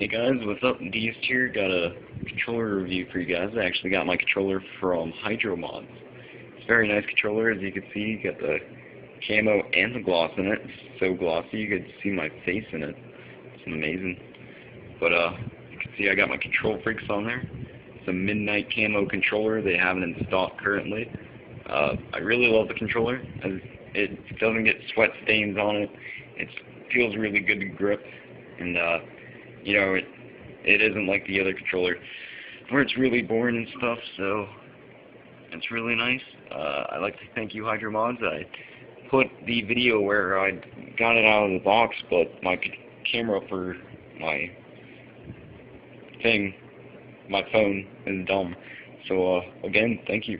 Hey guys, what's up? Deist here. Got a controller review for you guys. I actually got my controller from HydroModz. It's a very nice controller, as you can see. You got the camo and the gloss in it. It's so glossy, you could see my face in it. It's amazing. But uh, you can see I got my KontrolFreeks on there. It's a Midnight Camo controller. They have it in stock currently. Uh, I really love the controller. It doesn't get sweat stains on it. It feels really good to grip, and uh, you know, it it isn't like the other controller where it's really boring and stuff. So it's really nice. Uh, I'd like to thank you, HydroModz. I put the video where I got it out of the box, but my camera for my thing, my phone, is dumb. So uh, again, thank you.